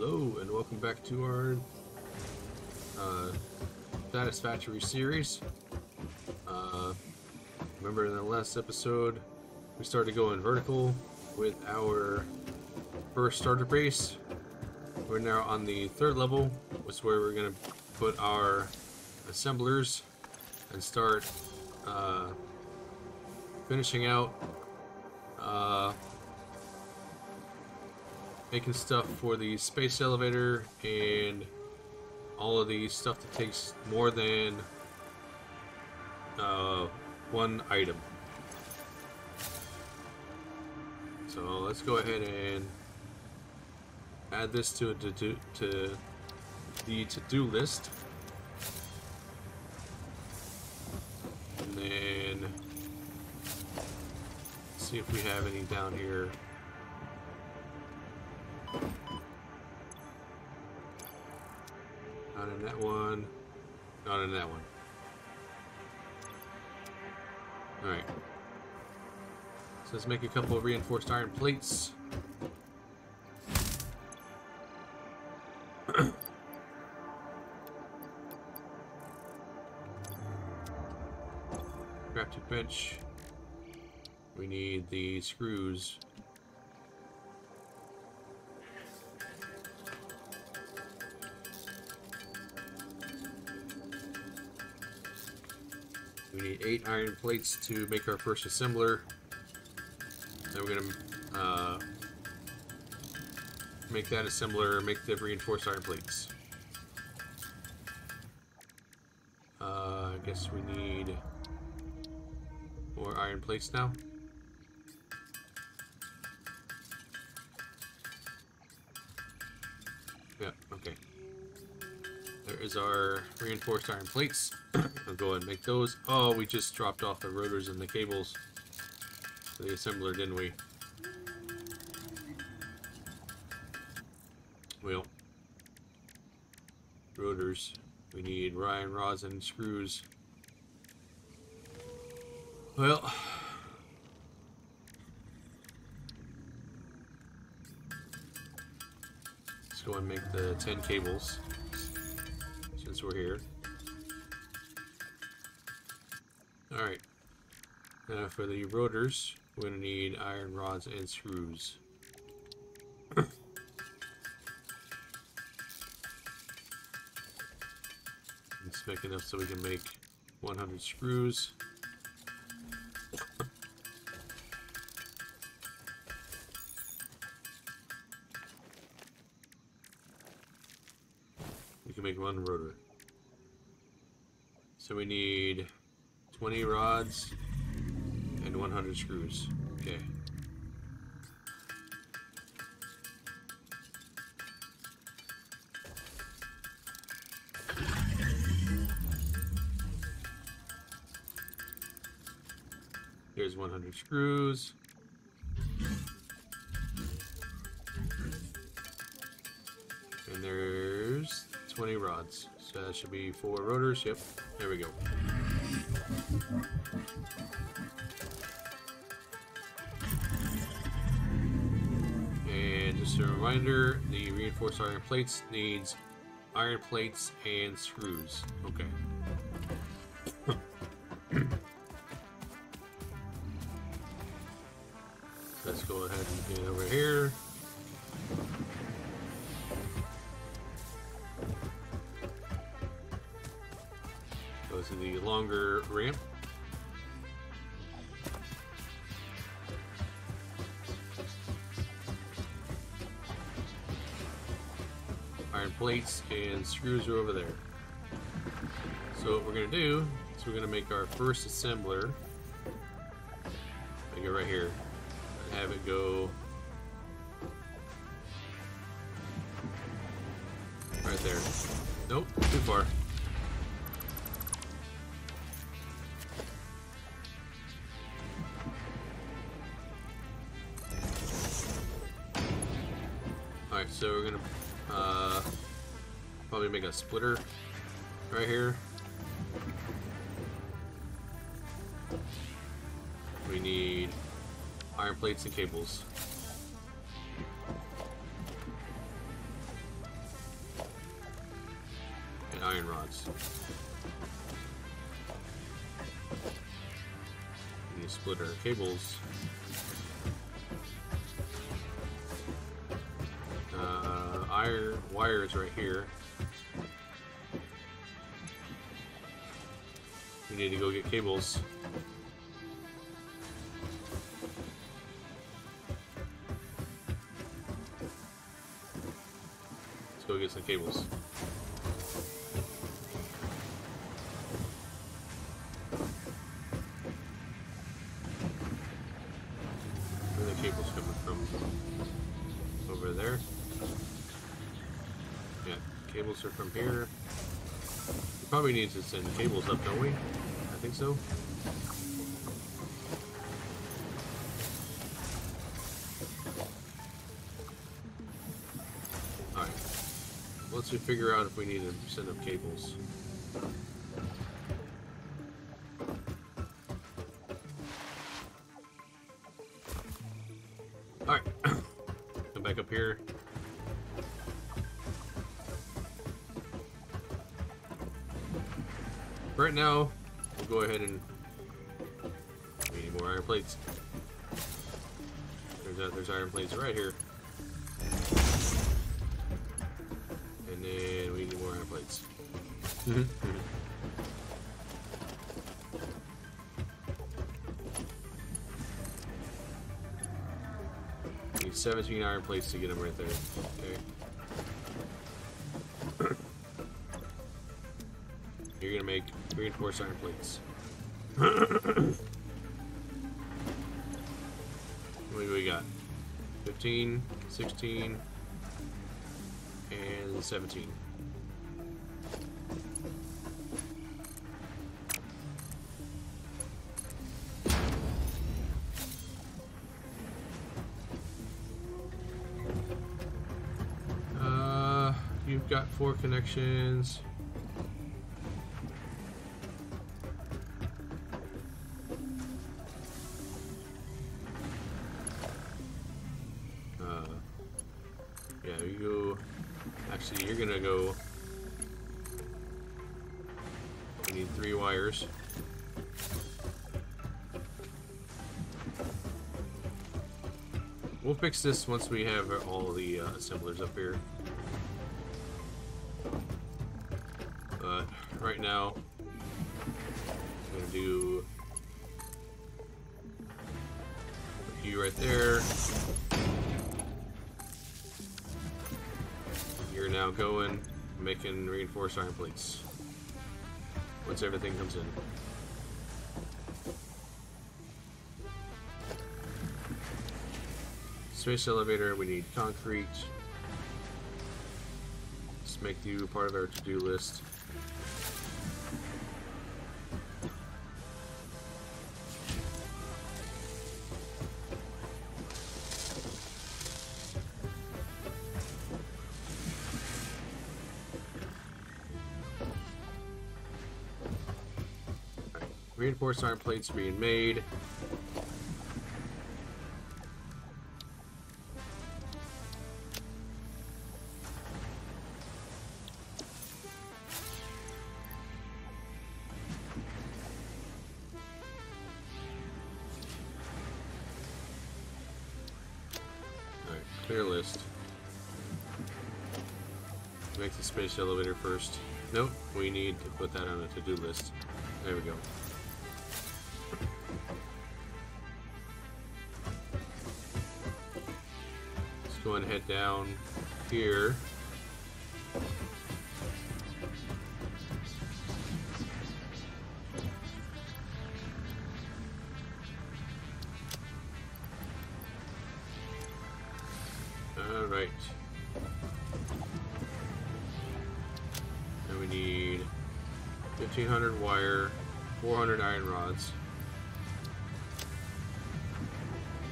Hello, and welcome back to our uh, Satisfactory series. Uh, remember in the last episode, we started going vertical with our first starter base. We're now on the third level, which is where we're going to put our assemblers and start uh, finishing out uh, making stuff for the space elevator and all of the stuff that takes more than uh, one item. So let's go ahead and add this to, to, to, to the to-do list. And then see if we have any down here. Not in that one. Not in that one. Alright. So let's make a couple of reinforced iron plates. Crafting bench. We need the screws. Need eight iron plates to make our first assembler. Then we're gonna uh, make that assembler, make the reinforced iron plates. Uh, I guess we need more iron plates now. Is our reinforced iron plates. I'll go ahead and make those. Oh, we just dropped off the rotors and the cables to the assembler, didn't we? Well, rotors. We need iron rods and screws. Well, let's go and make the 10 cables since we're here. Alright. Now for the rotors, we're going to need iron rods and screws. Let's make enough so we can make 100 screws. we can make one rotor. So we need 20 rods and 100 screws. Okay. Here's 100 screws. And there's 20 rods. So that uh, should be four rotors. Yep, there we go. And just a reminder, the reinforced iron plates needs iron plates and screws. Okay. Plates and screws are over there. So what we're going to do is we're going to make our first assembler. Make it right here. Have it go right there. Nope, too far. Probably make a splitter right here. We need iron plates and cables. And iron rods. We need to split our cables. Uh, iron wires right here. Need to go get cables. Let's go get some cables. The cables coming from? Over there. Yeah, cables are from here. We probably need to send cables up, don't we? Think so. Alright. Once we figure out if we need to send up cables. Alright. Come back up here. Right now, go ahead and we need more iron plates. There's that, there's iron plates right here. And then we need more iron plates. Mm-hmm. need 17 iron plates to get them right there. Okay. You're gonna make reinforced iron plates. what do we got? 15, 16, and 17. Uh, you've got four connections. Gonna go. We need three wires. We'll fix this once we have all the uh, assemblers up here. But right now, I'm gonna do you right there. Making reinforced iron plates. Once everything comes in. Space elevator, we need concrete. Let's make you part of our to-do list. Reinforced iron plates being made. Alright, clear list. Make the space elevator first. Nope, we need to put that on a to-do list. There we go. Down here. All right. And we need 1500 wire, 400 iron rods,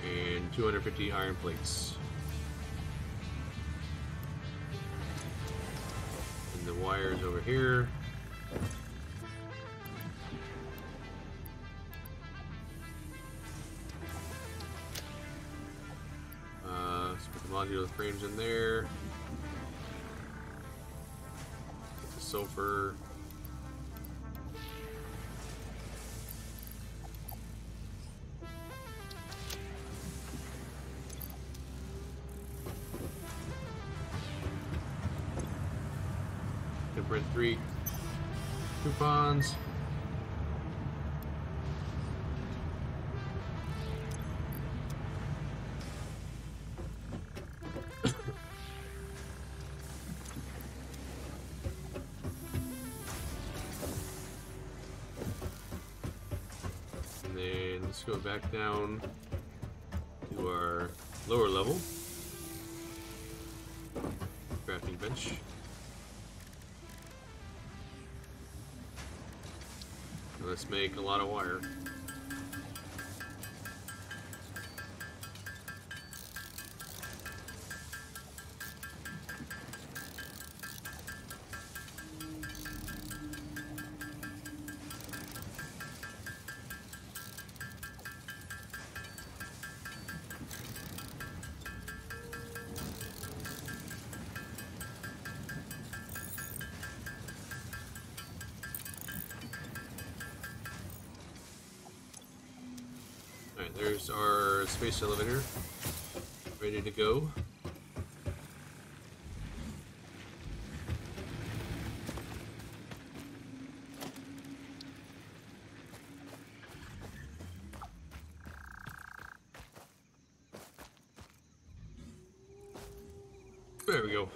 and 250 iron plates. Wires over here. Uh, let's put the modular frames in there. Get the sulfur. Coupons. And then let's go back down to our lower level. Make a lot of wire. Our space elevator. Ready to go. There we go.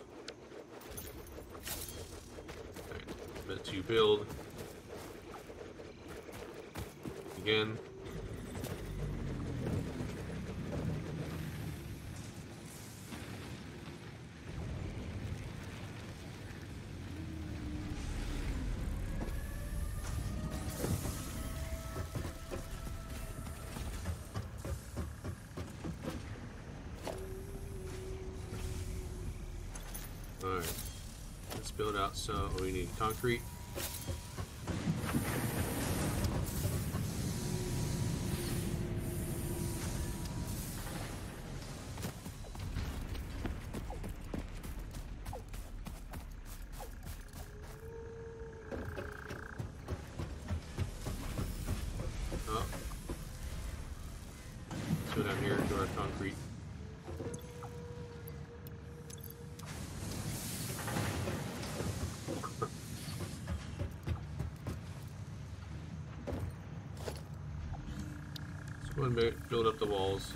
Meant to build. Again. Alright. Let's build out so we need concrete. Oh. Let's go down here to our concrete. Build up the walls.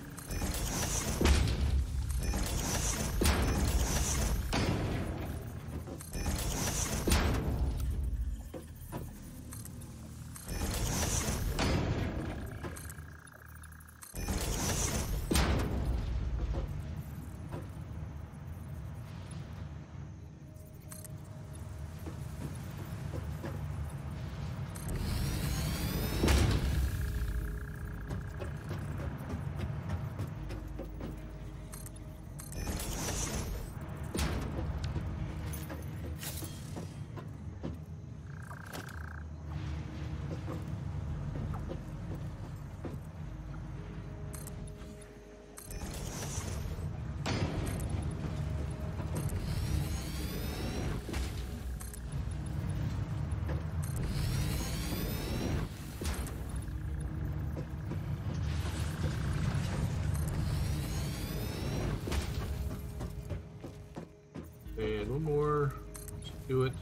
One more. Let's do it.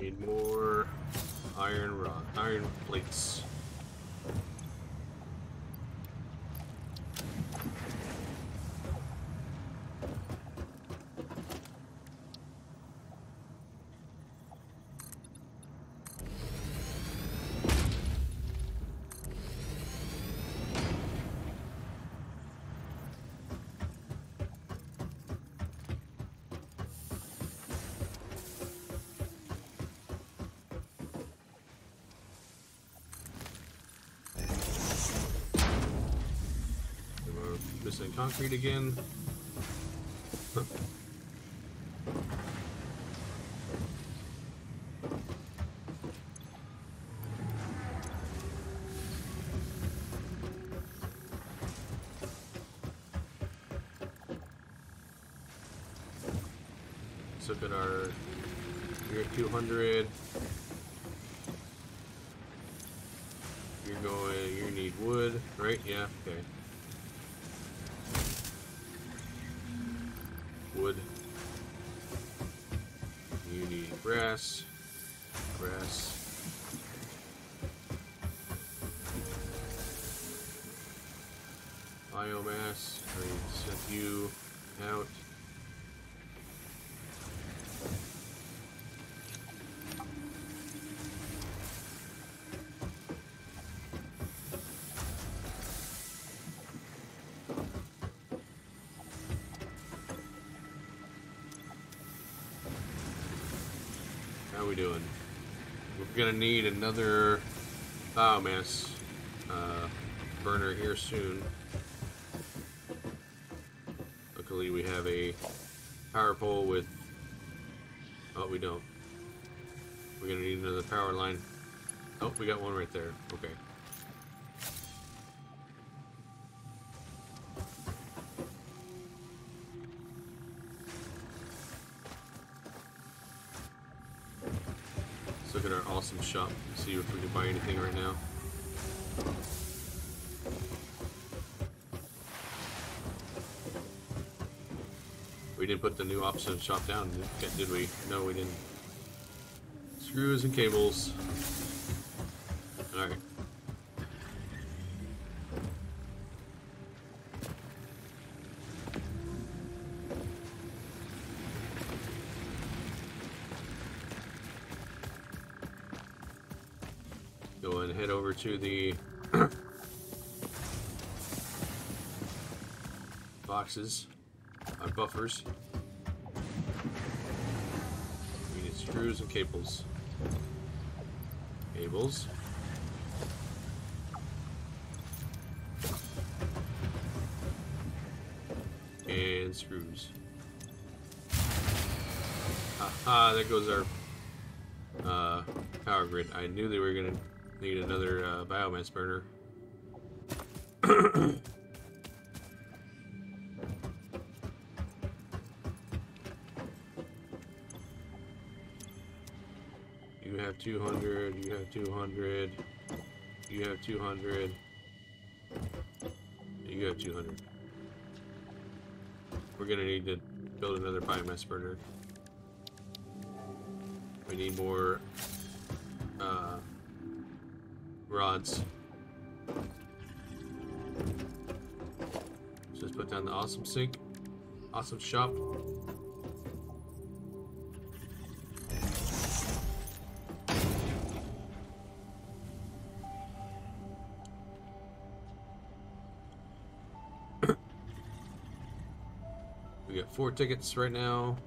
Need more iron rod, iron plates. And concrete again. Let's look at our. At 200. You're going. You need wood, right? Yeah. Okay. Wood. You need grass. Grass. Biomass. I sent you out. Doing? We're gonna need another biomass uh, burner here soon. Luckily, we have a power pole with. Oh, we don't. We're gonna need another power line. Oh, we got one right there. Okay. Shop. See if we can buy anything right now. We didn't put the new awesome shop down, did we? No, we didn't. Screws and cables. Boxes, uh, buffers. We need screws and cables. Cables. And screws. Aha, there goes our uh, power grid. I knew they were gonna need another uh, biomass burner. 200, you have 200, you have 200, you have 200. We're gonna need to build another biomass burner. We need more uh, rods. So let's put down the awesome sink, awesome shop. We got four tickets right now.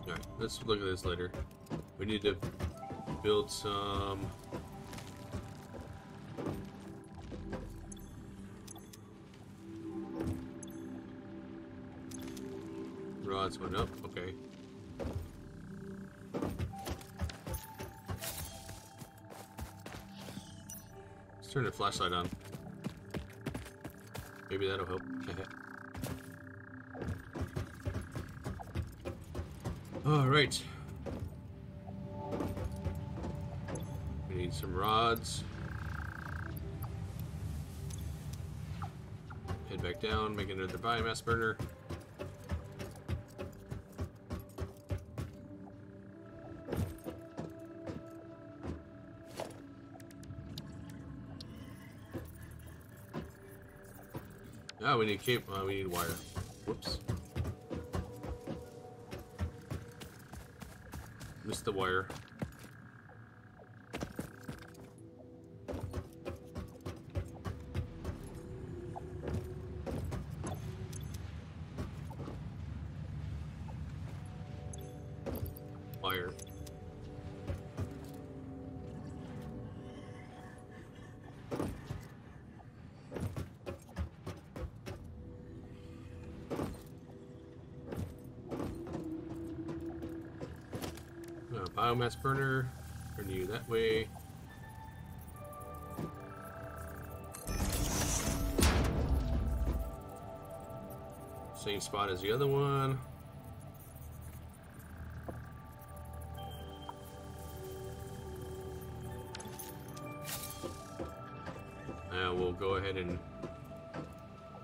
Alright, let's look at this later. We need to build some. Rods went up, turn the flashlight on. Maybe that'll help. Alright. We need some rods. Head back down, make another biomass burner. Oh, we need cable. Uh, we need wire. Whoops. Missed the. Wire. Biomass burner. Turn you that way. Same spot as the other one. Now we'll go ahead and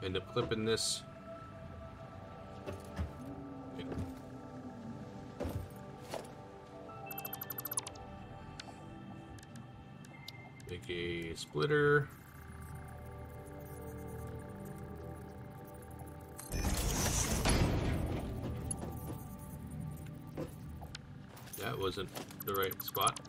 end up clipping this. Splitter. That wasn't the right spot.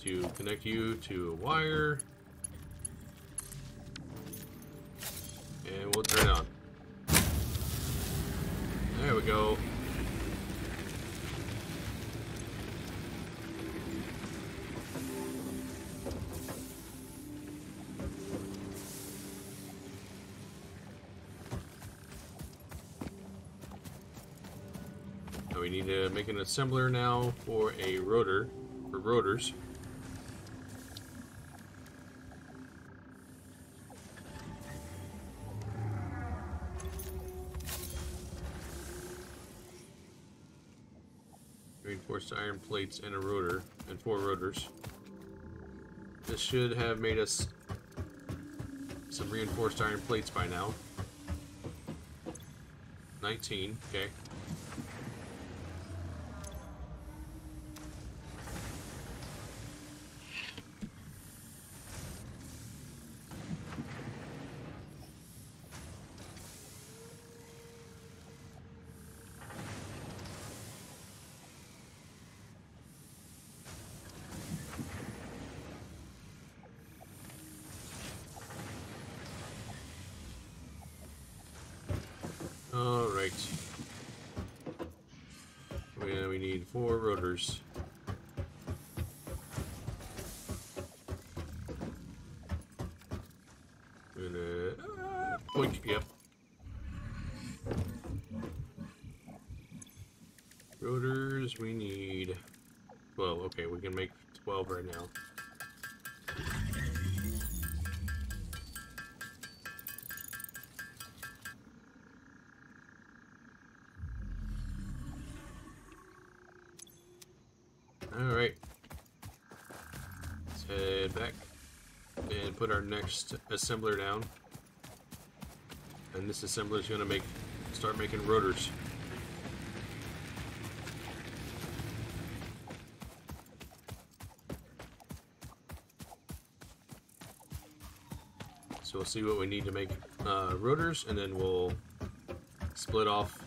To connect you to a wire. And we'll turn it on. There we go. Now we need to make an assembler now for a rotor, for rotors. Iron plates and a rotor, and four rotors. This should have made us some reinforced iron plates by now. 19, okay. Alright. We, we need four rotors. Gonna... Uh, boink, yep. Rotors, we need... 12. Okay, we can make 12 right now. Put our next assembler down. And this assembler is going to make start making rotors. So we'll see what we need to make uh, rotors, and then we'll split off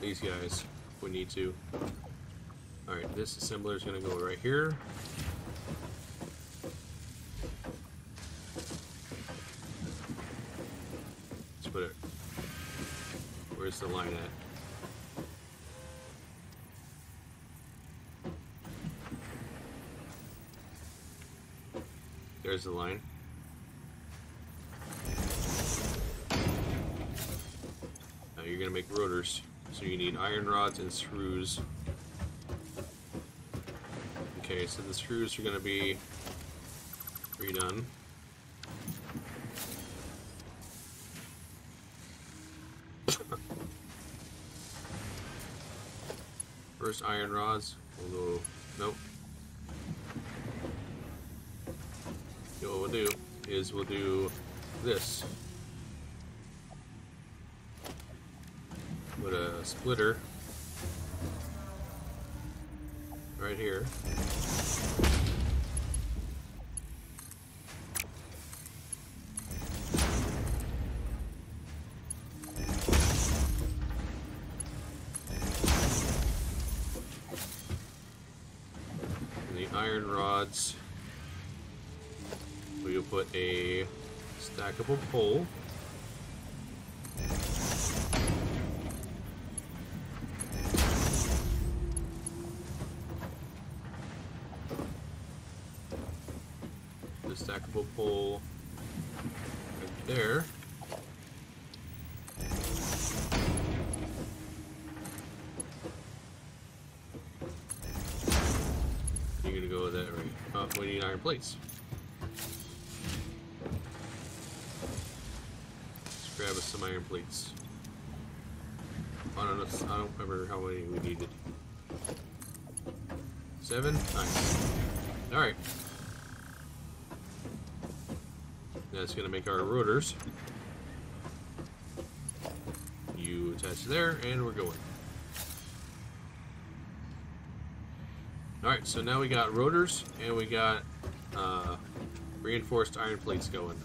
these guys if we need to. Alright, this assembler is going to go right here. Let's put it. There's the line. Now you're to make rotors. So you need iron rods and screws. Okay, so the screws are to be redone. First iron rods, we'll nope. Okay, what we'll do is we'll do this. Put a splitter right here. Iron rods. We will put a stackable pole. The stackable pole right there. You're gonna go with that right. Oh, need iron plates. Let's grab us some iron plates. I don't know. I don't remember how many we needed. Seven. Nice. All right. That's gonna make our rotors. You attach there, and we're going. Alright, so now we got rotors and we got uh, reinforced iron plates going.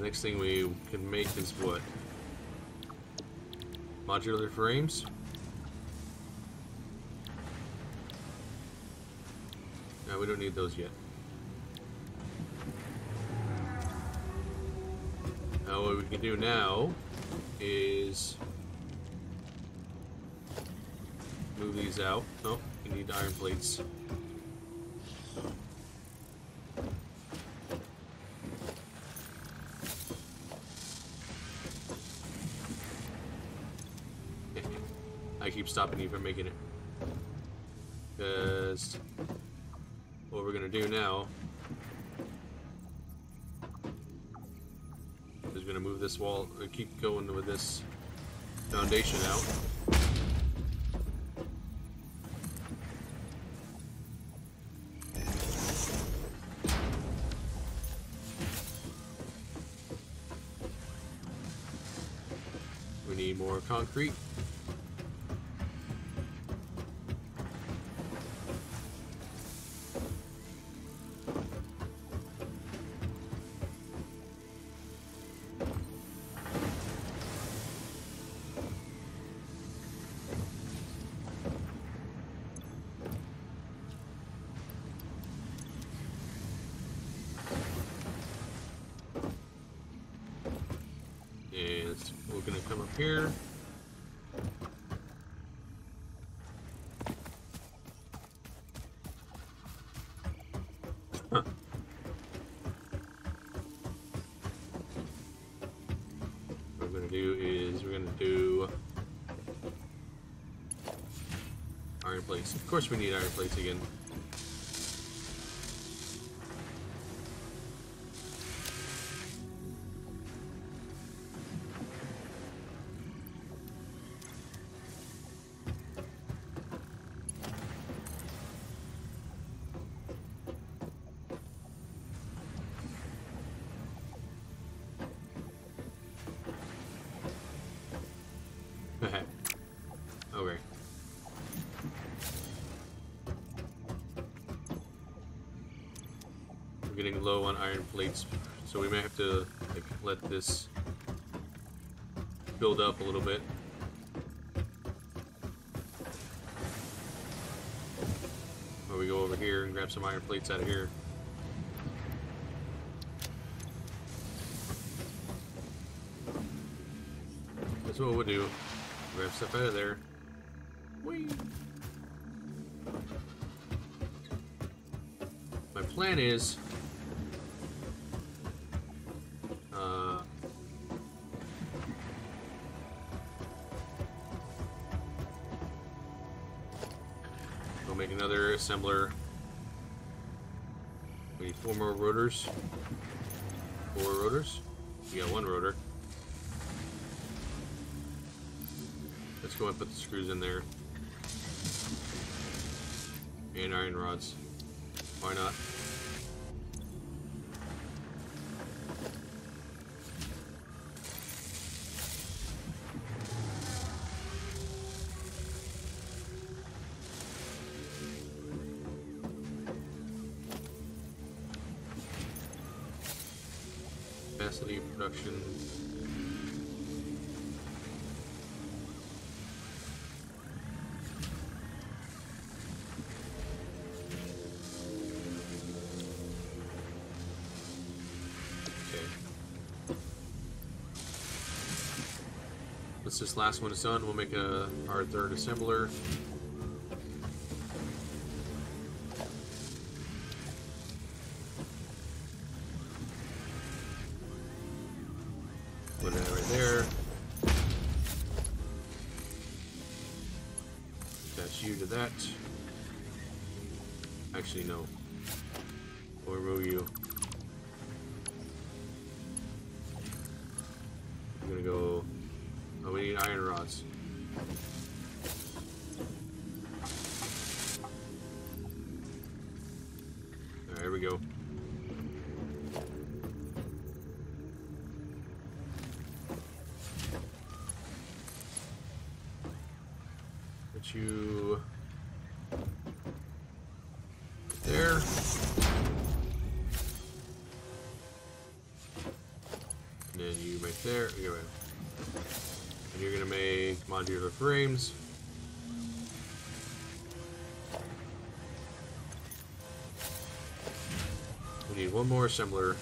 Next thing we can make is what? Modular frames? We don't need those yet. Now what we can do now is move these out. Oh, we need iron plates. I keep stopping you from making it. Because what we're gonna do now is gonna move this wall uh, keep going with this foundation out. We need more concrete. Gonna come up here. Huh. What we're gonna do is we're gonna do iron plates. Of course we need iron plates again. Getting low on iron plates, so we may have to like, let this build up a little bit. Or we go over here and grab some iron plates out of here. That's what we'll do. Grab stuff out of there. Whee! My plan is... assembler. We need four more rotors. Four rotors. We got one rotor. Let's go and put the screws in there. And iron rods. Why not? Production. Okay. Once this last one is done, we'll make a our third assembler. I'm gonna go. Oh, we need iron rods. Make modular frames. We need one more assembler.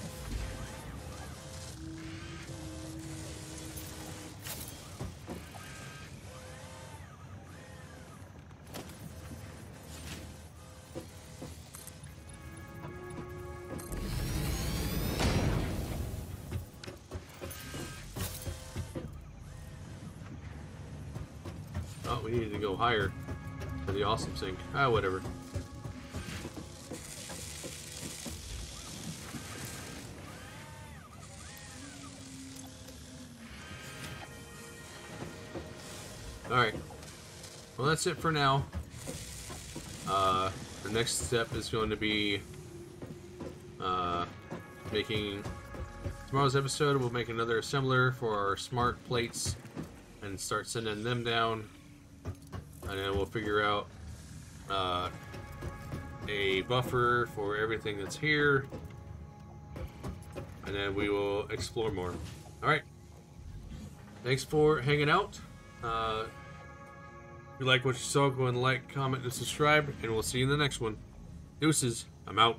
We needed to go higher for the awesome sink. Ah, whatever. Alright. Well, that's it for now. Uh, the next step is going to be uh, making tomorrow's episode. We'll make another assembler for our smart plates and start sending them down and then we'll figure out uh, a buffer for everything that's here. And then we will explore more. All right. Thanks for hanging out. Uh, if you like what you saw go and like comment and subscribe and we'll see you in the next one. Deuces. I'm out